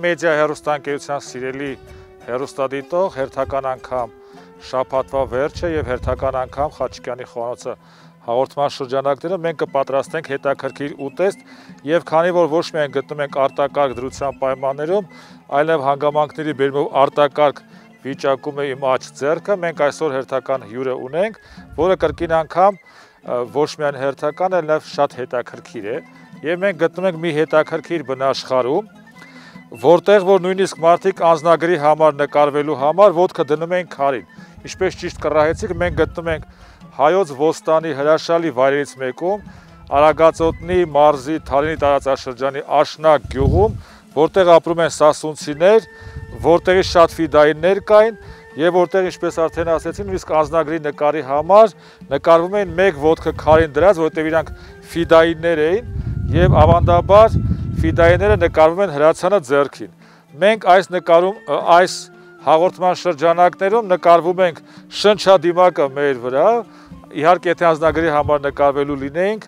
մեդիա հերոստանգերության սիրելի հերոստադիտող հերթական անգամ շապատվա վերջը եւ հերթական անգամ Խաչիկյանի խոհանոցը հաղորդման շրջանակները մենք կպատրաստենք հետաքրքիր ուտեստ եւ քանի որ ոչ միայն գտնում ենք արտակարգ դրության պայմաններում, այլև հանգամանքների բերումով արտակարգ վիճակում է իմ աչ ձեռքը, մենք այսօր հերթական հյուրը ունենք, որը կրկին անգամ ոչ միայն հերթական, այլև շատ հետաքրքիր է եւ մենք գտնում ենք մի հետաքրքիր բնաշխարհում, որտեղ որ նույնիսկ մարդիկ անznագրի համար նկարվելու համար ոդկը դնում են քարին։ Ինչպես ճիշտ կռահեցիք, մենք գտնում ենք հայոց ոստանի հրաշալի վայրերից մեկում, Արագածոտնի մարզի Թալինի տարածաշրջանի Աշնակ գյուղում, որտեղ ապրում են սասունցիներ, որտեղի շատ ֆիդայիններ կային եւ որտեղ ինչպես արդեն ասեցի, նույնիսկ անznագրի նկարի համար նկարվում էին մեկ ոդկը քարին դրած, որտեղ իրանք ֆիդայիններ էին եւ ավանդաբար ֆիդայինները նկարվում են հրացանը ձեռքին։ Մենք այս նկարում այս հաղորդման շրջանակներում նկարվում ենք շնչադիմակը մեր վրա, իհարկե եթե անznագրի համար նկարվելու լինեինք,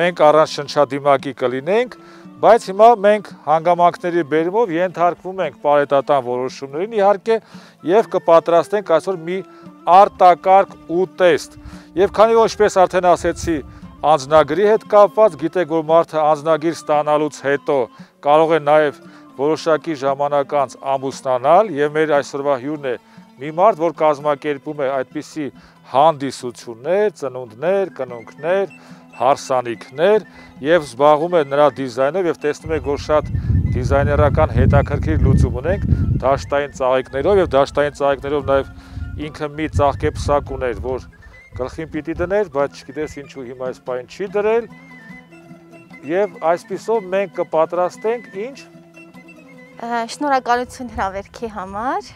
մենք առանց շնչադիմակի կլինենք, բայց հիմա մենք հանգամանքների բերումով ենթարկվում ենք պարետատան որոշումներին, իհարկե եւ կպատրաստենք այսօր մի արտակարգ ուտեստ։ Եվ քանի որ ինչպես արդեն ասեցի, անձնագրի հետ կապված, գիտեք, որ մարդը անձնագիր ստանալուց հետո կարող է նաև որոշակի ժամանակ անց ամուսնանալ եւ մեր այսօրվա հյուրն է մի մարդ, որ կազմակերպում է այդպիսի հանդիսություններ, ծնունդներ, կնունքներ, հարսանիքներ եւ զբաղվում է նրա դիզայնով եւ տեսնում եք, որ շատ դիզայներական հետաքրքիր լուծում ունենք դաշտային ծաղիկներով եւ դաշտային ծաղիկներով նաեւ ինքը մի ծաղկեպսակ ուներ, որ գլխին պիտի դներ, բայց չգիտես ինչու հիմա այս բան չի դրել։ Եվ այսպիսով մենք կպատրաստենք ինչ։ Շնորհակալություն հրավերքի համար։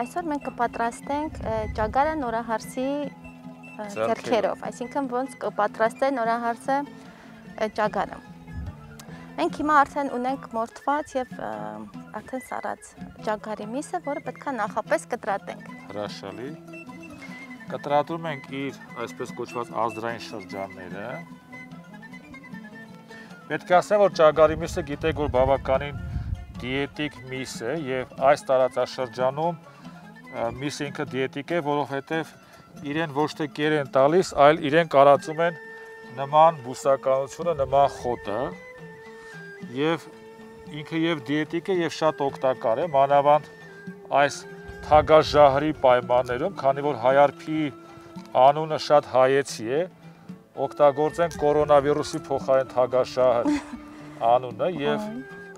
Այսօր մենք կպատրաստենք ճագարը նորահարսի ձեռքերով, այսինքն ոնց կպատրաստել նորահարսը ճագարը։ Մենք հիմա արդեն ունենք մորթված եւ արդեն սառած ճագարի միսը, որը պետքա նախապես կտրատենք։ Հրաշալի կտրատում ենք իր այսպես կոչված ազդրային շրջանները։ Պետք է ասեմ, որ ճագարի միսը գիտեք, որ բավականին դիետիկ միս է եւ այս տարածաշրջանում միսը ինքը դիետիկ է, որովհետեւ իրեն ոչ թե կեր են տալիս, այլ իրեն կարածում են նման բուսականությունը, նման խոտը եւ ինքը եւ դիետիկ է եւ շատ օգտակար է, մանավանդ այս թագաժահրի պայմաններում, քանի որ հայարփի անունը շատ հայեցի է, օգտագործեն կորոնավիրուսի փոխարեն թագաշահր անունը եւ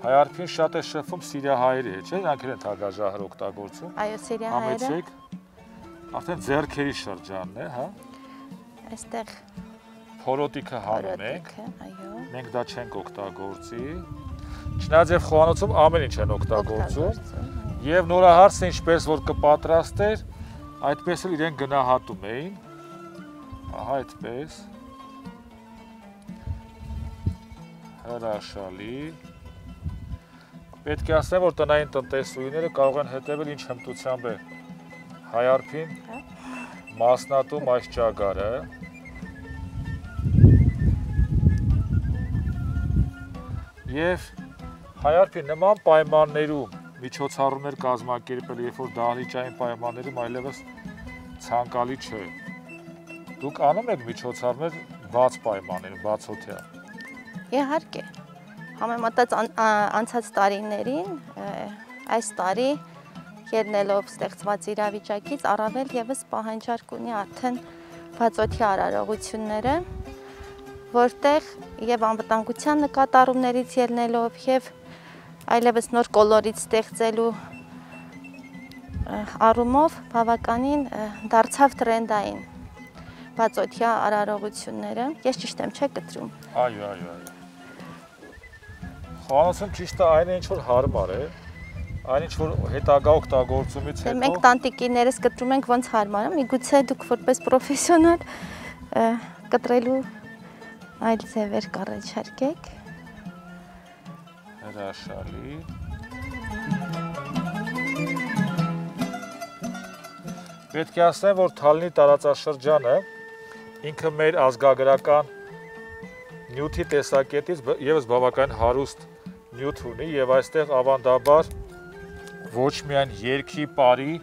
հայարփին շատ է շփվում սիրիահայերի հետ, չէ՞, նրանք են թագաժահր օգտագործում։ Այո, սիրիահայերը։ Համեցեք։ Արդեն ձերքերի շրջանն է, հա։ Այստեղ փորոտիկը հանում ենք։ Այո։ Մենք դա չենք օգտագործի։ Չնայած եւ խոհանոցում ամեն ինչ են օգտագործում եւ նորահարսը ինչպես որ կպատրաստեր, այդպես էլ իրեն գնահատում էին։ Ահա այդպես։ Հրաշալի։ Պետք է ասեմ, որ տնային տնտեսուհիները կարող են հետևել ինչ հմտությամբ է հայարփին հա։ մասնատում այս ճագարը։ Եվ հայարփի նման պայմաններում միջոցառումներ կազմակերպել, երբ որ դահլիճային պայմաններում այլևս ցանկալի չէ։ Դուք անում եք միջոցառումներ բաց պայմաններում, բացօթյա։ Իհարկե։ Համեմատած անցած տարիներին, այս տարի ելնելով ստեղծված իրավիճակից առավել եւս պահանջարկ ունի արդեն բացօթյա արարողությունները, որտեղ եւ անվտանգության նկատառումներից ելնելով եւ այլևս նոր կոլորիտ ստեղծելու առումով բավականին դարձավ տրենդային բացօթյա արարողությունները։ Ես ճիշտ եմ, չէ՞ կտրում։ Այո, այո, այո։ Խոհանոցում ճիշտը այն ինչ որ հարմար է, այն ինչ որ հետագա օգտագործումից դե հետո Մենք տանտիկիներս կտրում ենք ոնց հարմար է, միգուցե դուք որպես պրոֆեսիոնալ կտրելու այլ ձևեր կառաջարկեք հրաշալի։ Պետք է ասեմ, որ Թալինի տարածաշրջանը ինքը մեր ազգագրական նյութի տեսակետից եւս բավական հարուստ նյութ ունի եւ այստեղ ավանդաբար ոչ միայն երկի բարի,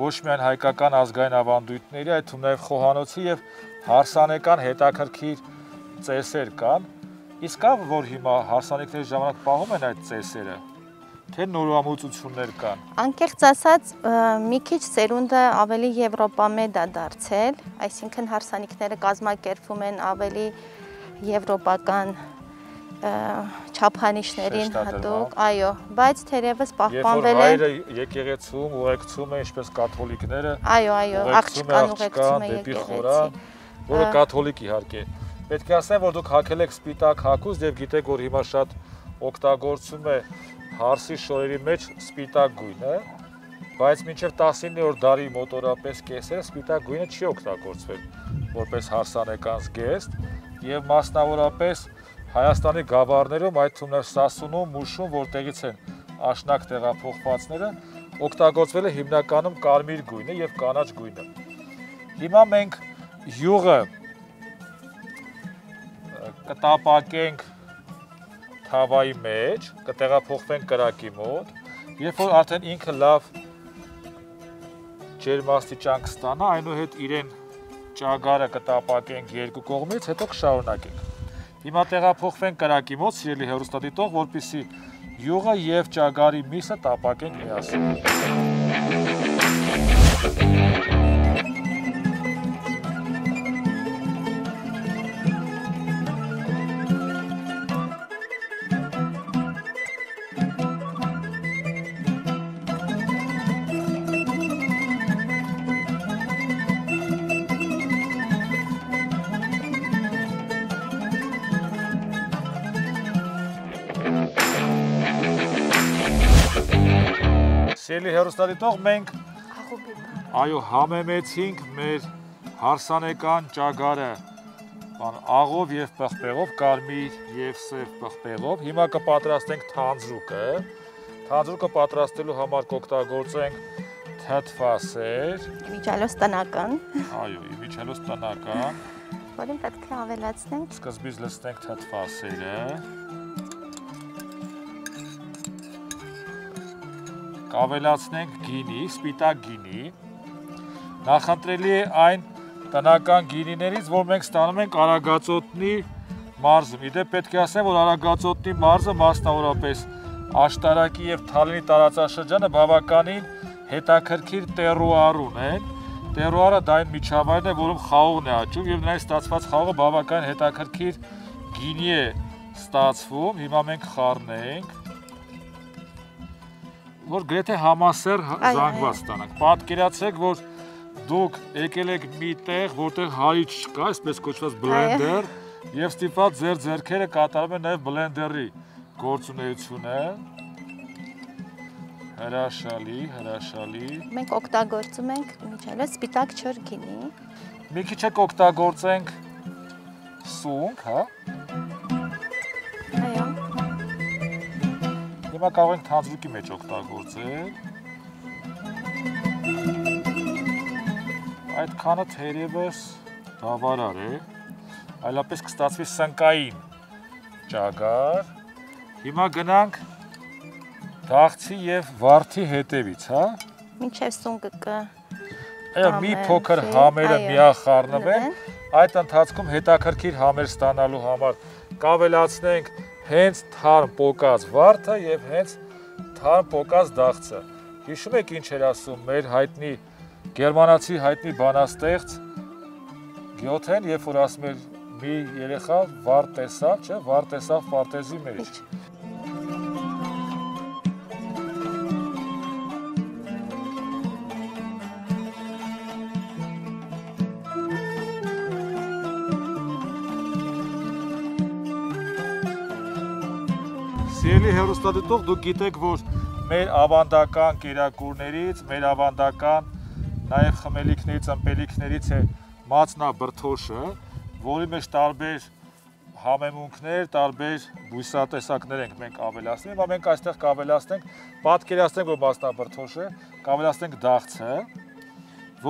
ոչ միայն հայկական ազգային ավանդույթների, այդ թվում նաեւ խոհանոցի եւ հարսանեկան հետաքրքիր ծեսեր կան։ Իսկ կա որ հիմա հարսանիքների ժամանակ պահում են այդ ծեսերը թե նորամուծություններ կան։ Անկեղծ ասած, մի քիչ ծերունդը ավելի եվրոպամեդ է դարձել, այսինքն հարսանիքները կազմակերպվում են ավելի եվրոպական չափանիշներին հատուկ, այո, բայց թերևս պահպանվել է Երբ հայրը եկեղեցում ուղեկցում է ինչպես կաթոլիկները, այո, այո, աղջկան ուղեկցում է եկեղեցի, որը կաթոլիկ իհարկե։ Պետք է ասեմ, որ դուք հակել եք սպիտակ հագուստ եւ գիտեք, որ հիմա շատ օգտագործում է հարսի շորերի մեջ սպիտակ գույնը, բայց մինչև 19-րդ դարի մոտորապես կեսերը սպիտակ գույնը չի օգտագործվել որպես հարսանեկան զգեստ եւ մասնավորապես Հայաստանի գավառներում, այդ թվում էր Սասունում, Մուշում, որտեղից են աշնակ տեղափոխվածները, օգտագործվել է հիմնականում կարմիր գույնը եւ կանաչ գույնը։ Հիմա մենք յուղը կտապակենք թավայի մեջ, կտեղափոխվենք կրակի մոտ, երբ որ արդեն ինքը լավ ջերմաստիճան կստանա, այնուհետ իրեն ճագարը կտապակենք երկու կողմից, հետո կշարունակենք։ Հիմա տեղափոխվենք կրակի մոտ, սիրելի հերոստատիտող, որպիսի յուղը եւ ճագարի միսը տապակենք միասին։ Սիրելի հերոստատիտող, մենք այո, համեմեցինք մեր հարսանեկան ճագարը բան աղով եւ պղպեղով, կարմիր եւ սև պղպեղով։ Հիմա կպատրաստենք թանձրուկը։ Թանձրուկը պատրաստելու համար կօգտագործենք թթվասեր։ Իմիջալոս տնական։ Այո, իմիջալոս տնական։ Որին պետք է ավելացնենք։ Սկզբից լցնենք թթվասերը։ կավելացնենք գինի, սպիտակ գինի։ Նախընտրելի է այն տնական գինիներից, որ մենք ստանում ենք Արագածոտնի մարզում։ Իդեպ պետք է ասեմ, որ Արագածոտնի մարզը մասնավորապես աշտարակի եւ Թալինի տարածաշրջանը բավականին հետաքրքիր տերուար ունեն։ Տերուարը դա այն միջավայրն է, որում խաղողն է աճում եւ նրանից ստացված խաղողը բավական հետաքրքիր գինի է ստացվում։ Հիմա մենք խառնենք որ գրեթե համասեր զանգված ստանանք։ Պատկերացրեք, որ դուք եկել եք մի տեղ, որտեղ հարիչ չկա, այսպես կոչված բլենդեր, եւ ստիպված ձեր ձեռքերը կատարում են նաեւ բլենդերի գործունեությունը։ Հրաշալի, հրաշալի։ Մենք օգտագործում ենք միջալը սպիտակ չոր գինի։ Մի քիչ եք օգտագործենք սունկ, հա։ Հիմա կարող ենք թանձրուկի մեջ օգտագործել։ Այդ քանը թերևս բավարար է, այլապես կստացվի սնկային ճագար։ Հիմա գնանք դաղցի եւ վարդի հետևից, հա։ Մինչև սունկը կը մի փոքր համերը միախառնվեն, այդ ընթացքում հետաքրքիր համեր ստանալու համար կավելացնենք հենց թարմ պոկած վարդը եւ հենց թարմ պոկած դաղցը։ Հիշում եք ինչ էր ասում մեր հայտնի գերմանացի հայտնի բանաստեղծ Գյոթեն, երբ որ ասում էր մի երեխա վարդ տեսավ, չէ, վարդ տեսավ պարտեզի մեջ։ Սիրելի հերոստատիտող, դուք գիտեք, որ մեր ավանդական կերակուրներից, մեր ավանդական նաև խմելիքներից, ըմպելիքներից է մածնա բրթոշը, որի մեջ տարբեր համեմունքներ, տարբեր բույսատեսակներ ենք մենք ավելացնում։ Հիմա մենք այստեղ կավելացնենք, պատկերացնենք, որ մասնաբրթոշ է, կավելացնենք դաղցը,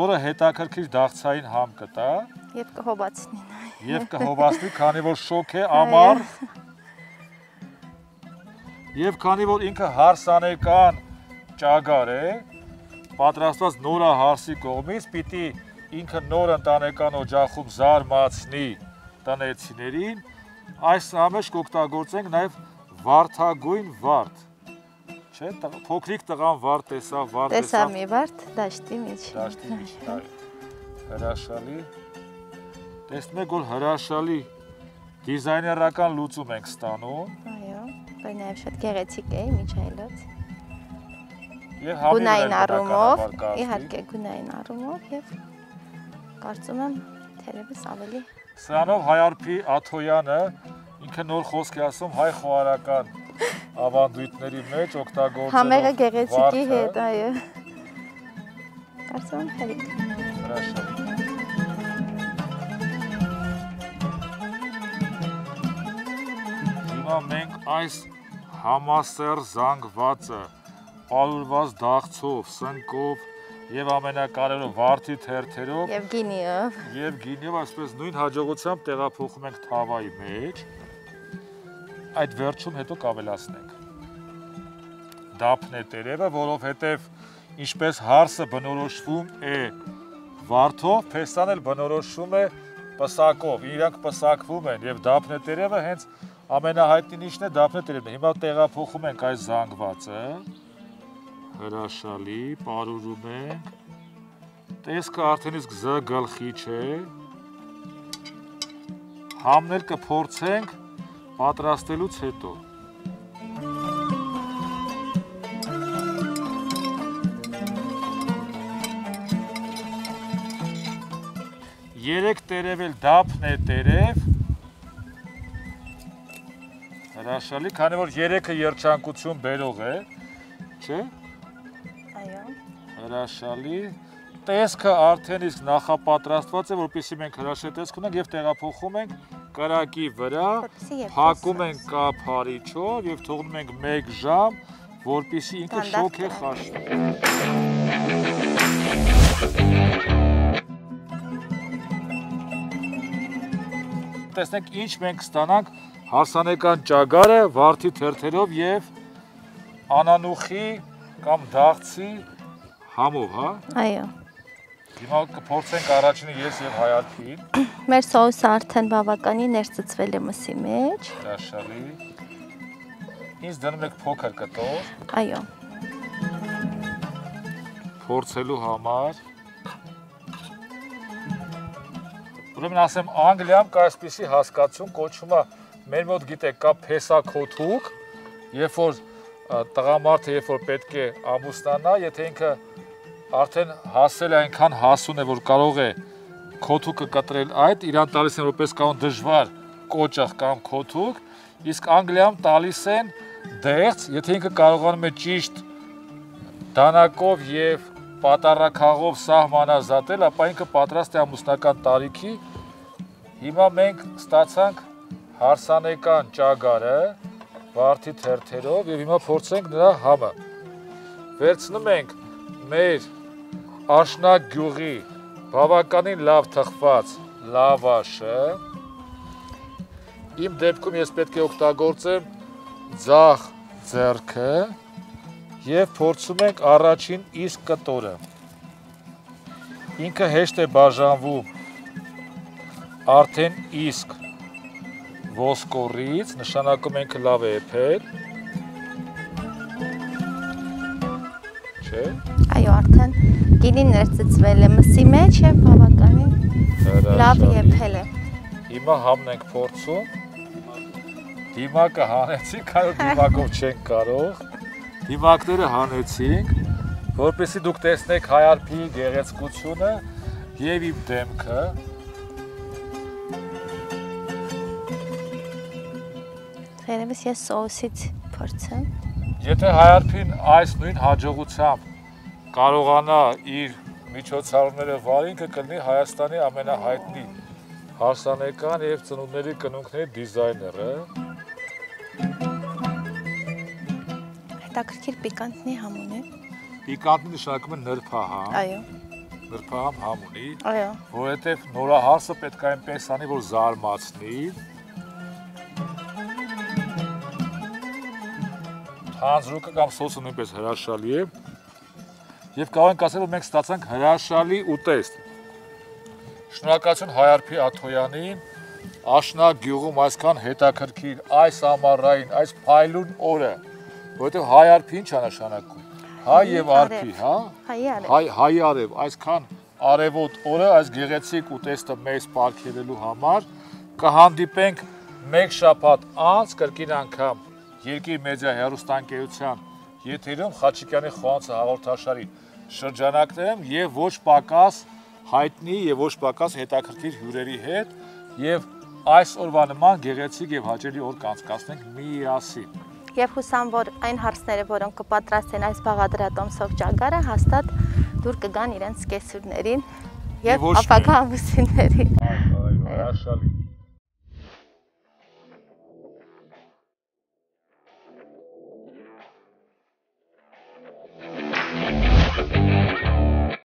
որը հետաքրքիր դաղցային համ կտա եւ կհոբացնի նաեւ։ Եվ կհոբացնի, քանի որ շոկ է, ամառ Եվ քանի որ ինքը հարսանեկան ճագար է, պատրաստված նորա հարսի կողմից պիտի ինքը նոր ընտանեկան օջախում զարմացնի տնեցիներին, այս ամեջ կօգտագործենք նաև վարդագույն վարդ։ Չէ, փոքրիկ տղան վարդ տեսավ, վարդ տեսավ։ Տեսա մի վարդ դաշտի մեջ։ Դաշտի մեջ, այո։ Հրաշալի։ Տեսնում եք, որ հրաշալի դիզայներական լուծում ենք ստանում Բայց նաև շատ գեղեցիկ է միջայլոց։ համի Գունային առումով, իհարկե գունային առումով եւ կարծում եմ թերևս ավելի Սրանով Հայարփի Աթոյանը ինքը նոր խոսք է ասում հայ խոհարական ավանդույթների մեջ օգտագործելով համեղը գեղեցիկի հետ, այո։ Կարծում եմ հերիք։ հրաշալի։ մենք այս համասեր զանգվածը պարուրված դաղցով, սնկով եւ ամենակարևորը վարդի թերթերով Եվ գինիով։ եւ գինիով այսպես նույն հաջողությամբ տեղափոխում ենք թավայի մեջ այդ վերջում հետո կավելացնենք դափն է տերևը որովհետեւ ինչպես հարսը բնորոշվում է վարդով փեստան էլ բնորոշվում է պսակով իրանք պսակվում են եւ դափն է տերևը հենց ամենահայտնի նիշն է դափն է տերևը հիմա տեղափոխում ենք այս զանգվածը հրաշալի պարուրում ենք Տեսքը արդեն իսկ Զ գլխի չէ։ Համնել կփորձենք պատրաստելուց հետո։ Երեք տերև էլ դափն է տերև։ Հրաշալի, քանի որ երեքը երջանկություն բերող է, չէ՞։ Այո։ Հրաշալի։ Տեսքը արդեն իսկ նախապատրաստված է, որպեսզի մենք հրաշե տեսք ունենք եւ տեղափոխում ենք կրակի վրա, փակում ենք կափարիչով եւ թողնում ենք 1 ժամ, որպեսզի ինքը շոկ է խաշվի։ Տեսնենք ինչ մենք կստանանք հարսանեկան ճագարը վարդի թերթերով եւ անանուխի կամ դաղցի համով, հա։ Այո։ Հիմա կփորձենք առաջինը ես եւ Հայարփին, Մեր սոուսը արդեն բավականին ներծծվել է մսի մեջ։ հրաշալի։ Ինձ դնում եք փոքր կտոր Այո։ փորձելու համար։ Ուրեմն ասեմ Անգլիայում կա այսպիսի հասկացություն, կոչվում է մեր մոտ գիտեք կա փեսակոթուկ, երբ որ տղամարդը երբ որ պետք է ամուսնանա, եթե ինքը արդեն հասել է այնքան հասուն է, որ կարող է քոթուկը կտրել այդ, իրան տալիս են որպես կանոն դժվար կոճախ կամ քոթուկ, իսկ Անգլիայում տալիս են դեղց, եթե ինքը կարողանում է ճիշտ դանակով եւ պատարակաղով սահմանազատել, ապա ինքը պատրաստ է ամուսնական տարիքի։ Հիմա մենք ստացանք հարսանեկան ճագարը վարդի թերթերով եւ հիմա փորձենք նրա համը։ Վերցնում ենք մեր աշնակ գյուղի բավականին լավ թխված լավաշը։ Իմ դեպքում ես պետք է օգտագործեմ ձախ ձեռքը եւ փորձում ենք առաջին իսկ կտորը։ Ինքը հեշտ է բաժանվում արդեն իսկ ոսկորից, նշանակում ենք լավ է եփել։ Չէ՞։ Այո, արդեն գինին ներծծվել է մսի մեջ եւ բավականին լավ եփել է։ Հիմա համն ենք փորձում։ Դիմակը հանեցինք, այո դիմակով չենք կարող։ Դիմակները հանեցինք, որպեսզի դուք տեսնեք հայարփի գեղեցկությունը եւ իմ դեմքը։ Թերևս ես սոուսից փորձեմ։ Եթե հայարփին այս նույն հաջողությամբ կարողանա իր միջոցառումները վարի, ինքը կլինի Հայաստանի ամենահայտնի հարսանեկան եւ ծնունդների կնունքների դիզայները։ Հետաքրքիր պիկանտնի համ ունի։ Պիկանտի նշանակում է նրբահամ, Այո։ նրբահամ համ ունի, Այո։ որովհետեւ նորահարսը պետք է այնպես անի, որ զարմացնի։ հանձրուկը կամ սոսը նույնպես հրաշալի է։ Եվ կարող ենք ասել, որ մենք ստացանք հրաշալի ուտեստ։ Շնորհակալություն Հայարփի Աթոյանին, Աշնա գյուղում այսքան հետաքրքիր այս ամառային, այս փայլուն օրը, որովհետև Հայարփի ինչ է նշանակում։ Հայ եւ արփի, հա։ Հայ արև։ Հայ հայ արև, այսքան արևոտ օրը այս գեղեցիկ ուտեստը մեզ ապարգևելու համար կհանդիպենք մեկ շաբաթ անց կրկին անգամ Երկիր մեդիա հերոստանգերության եթերում Խաչիկյանի խոհանոցը հաղորդաշարի շրջանակներում եւ ոչ պակաս հայտնի եւ ոչ պակաս հետաքրքիր հյուրերի հետ եւ այս օրվա նման գեղեցիկ եւ հաճելի օր կանցկացնենք միասին։ Եվ հուսամ, որ այն հարցները, որոնք կպատրաստեն այս բաղադրատոմսով ճագարը, հաստատ դուր կգան իրենց կեսուրներին եւ ապագա ամուսիններին։ Այո, այո, հրաշալի։